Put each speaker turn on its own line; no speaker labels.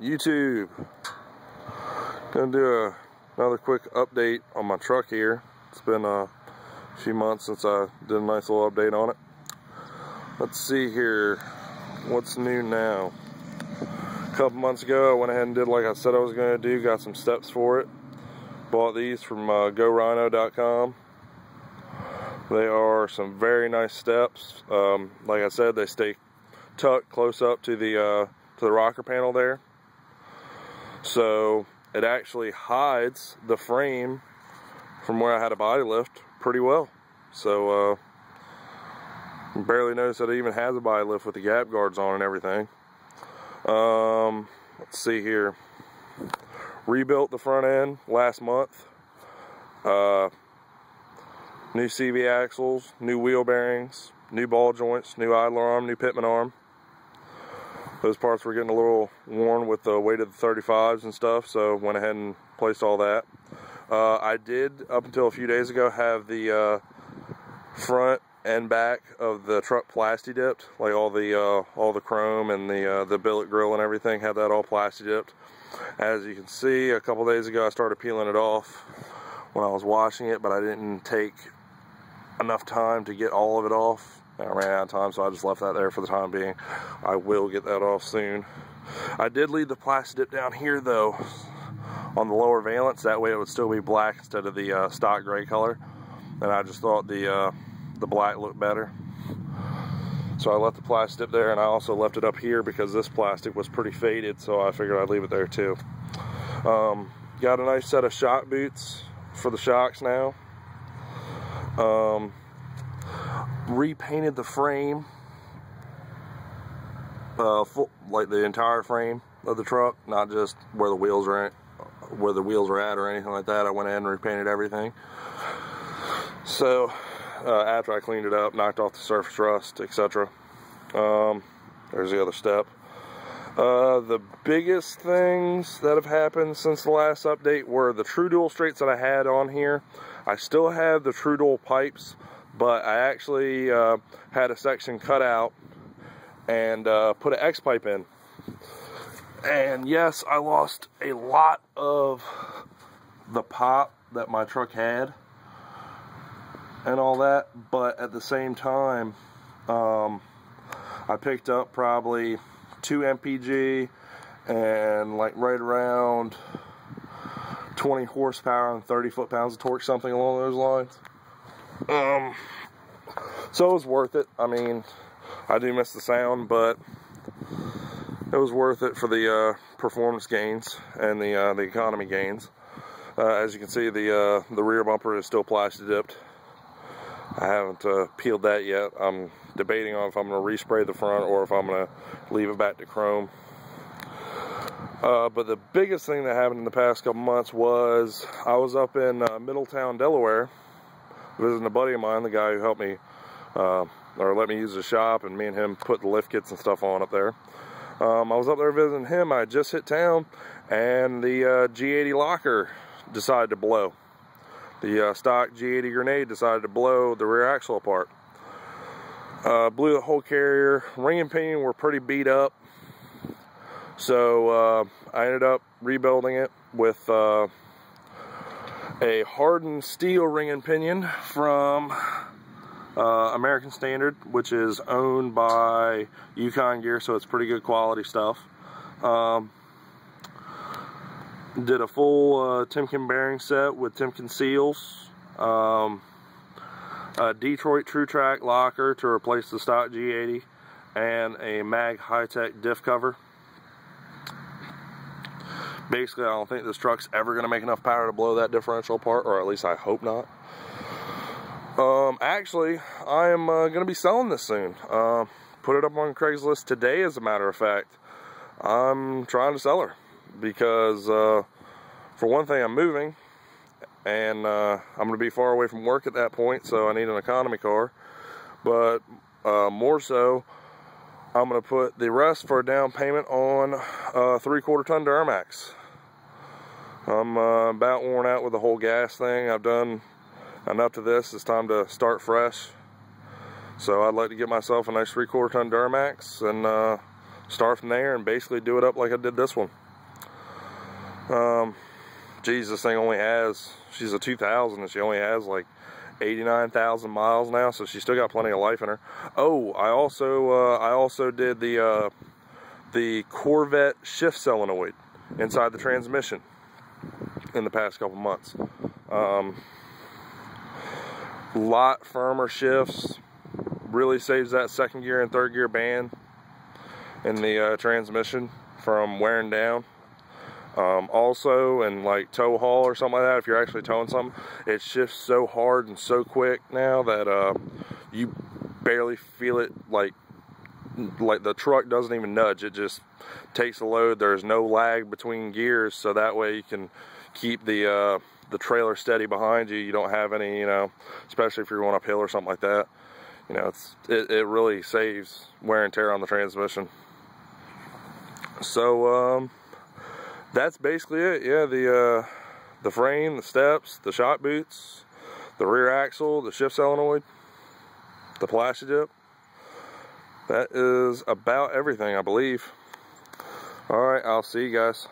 YouTube. Gonna do a, another quick update on my truck here. It's been a few months since I did a nice little update on it. Let's see here. What's new now? A couple months ago, I went ahead and did like I said I was gonna do. Got some steps for it. Bought these from uh, GoRhino.com. They are some very nice steps. Um, like I said, they stay tucked close up to the uh, to the rocker panel there. So it actually hides the frame from where I had a body lift pretty well. So uh, barely noticed that it even has a body lift with the gap guards on and everything. Um, let's see here. Rebuilt the front end last month. Uh, new CV axles, new wheel bearings, new ball joints, new idler arm, new pitman arm. Those parts were getting a little worn with the weight of the 35s and stuff, so went ahead and placed all that. Uh, I did, up until a few days ago, have the uh, front and back of the truck plasti dipped, like all the uh, all the chrome and the uh, the billet grill and everything, had that all plasti dipped. As you can see, a couple days ago I started peeling it off when I was washing it, but I didn't take enough time to get all of it off. I ran out of time, so I just left that there for the time being. I will get that off soon. I did leave the plastic dip down here though, on the lower valence. That way it would still be black instead of the uh, stock gray color. And I just thought the uh, the black looked better. So I left the plastic dip there and I also left it up here because this plastic was pretty faded so I figured I'd leave it there too. Um, got a nice set of shock boots for the shocks now. Um, repainted the frame, uh, full, like the entire frame of the truck, not just where the wheels are at, where the wheels are at or anything like that. I went in and repainted everything. So uh, after I cleaned it up, knocked off the surface rust, etc. Um, there's the other step. Uh, the biggest things that have happened since the last update were the True Dual straights that I had on here. I still have the True Dual pipes, but I actually uh, had a section cut out and uh, put an X pipe in. And yes, I lost a lot of the pop that my truck had and all that, but at the same time, um, I picked up probably two MPG and like right around 20 horsepower and 30 foot-pounds of torque, something along those lines. Um, so it was worth it. I mean, I do miss the sound, but it was worth it for the uh, performance gains and the uh, the economy gains. Uh, as you can see, the uh, the rear bumper is still plasti dipped. I haven't uh, peeled that yet. I'm debating on if I'm going to respray the front or if I'm going to leave it back to chrome. Uh, but the biggest thing that happened in the past couple months was I was up in Middletown, Delaware, visiting a buddy of mine, the guy who helped me, uh, or let me use the shop, and me and him put the lift kits and stuff on up there. Um, I was up there visiting him. I just hit town, and the uh, G80 locker decided to blow the uh, stock G80 grenade decided to blow the rear axle apart. Uh, blew the whole carrier. Ring and pinion were pretty beat up. So uh, I ended up rebuilding it with uh, a hardened steel ring and pinion from uh, American Standard, which is owned by Yukon Gear, so it's pretty good quality stuff. Um, did a full uh, Timken bearing set with Timken seals. Um, a Detroit Truetrac locker to replace the stock G80 and a Mag-Hytec diff cover. Basically, I don't think this truck's ever going to make enough power to blow that differential apart, or at least I hope not. Um, actually, I am uh, going to be selling this soon. Uh, put it up on Craigslist today, as a matter of fact. I'm trying to sell her because uh, for one thing I'm moving and uh, I'm going to be far away from work at that point so I need an economy car but uh, more so I'm going to put the rest for a down payment on a three quarter ton Duramax. I'm uh, about worn out with the whole gas thing. I've done enough to this. It's time to start fresh. So I'd like to get myself a nice three quarter ton Duramax and uh, start from there and basically do it up like I did this one. Um, geez, this thing only has, she's a 2000 and she only has like 89,000 miles now, so she's still got plenty of life in her. Oh, I also, uh, I also did the, uh, the Corvette shift solenoid inside the transmission in the past couple months. Um, lot firmer shifts, really saves that second gear and third gear band in the uh, transmission from wearing down. Um, also, and like tow haul or something like that, if you're actually towing something, it shifts so hard and so quick now that uh, you barely feel it like like the truck doesn't even nudge. It just takes the load. There's no lag between gears so that way you can keep the uh, the trailer steady behind you. You don't have any you know especially if you're going uphill or something like that. You know it's it, it really saves wear and tear on the transmission. So um, that's basically it yeah the uh, the frame the steps the shock boots the rear axle the shift solenoid the plastic dip. that is about everything, I believe. All right, I'll see you guys.